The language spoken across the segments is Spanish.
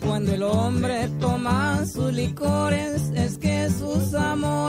Cuando el hombre toma sus licores, es que sus amores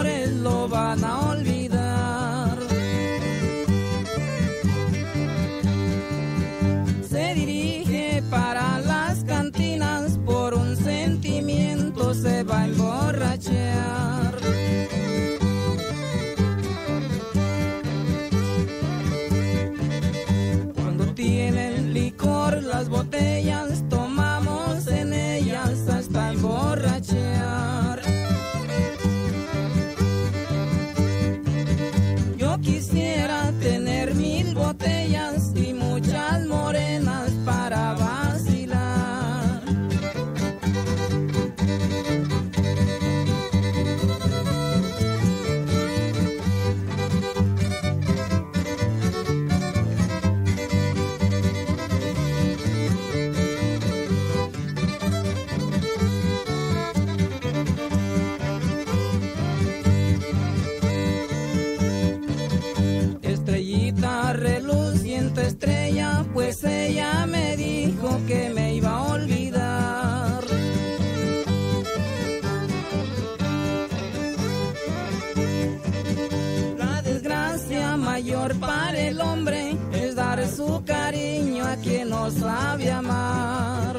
mayor para el hombre es dar su cariño a quien no sabe amar.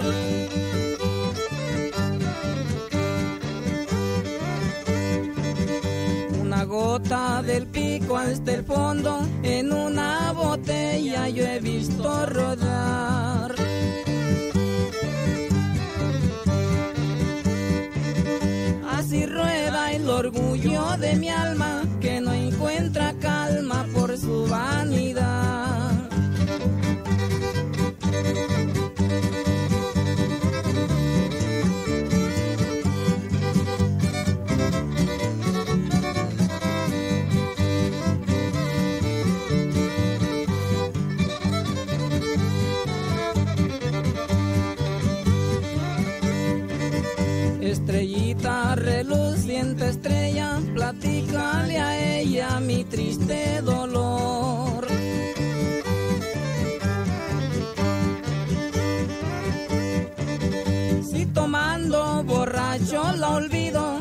Una gota del pico hasta el fondo, en una botella yo he visto rodar. Así rueda el orgullo de mi alma, que no encuentra estrella, platícale a ella mi triste dolor. Si tomando borracho la olvido,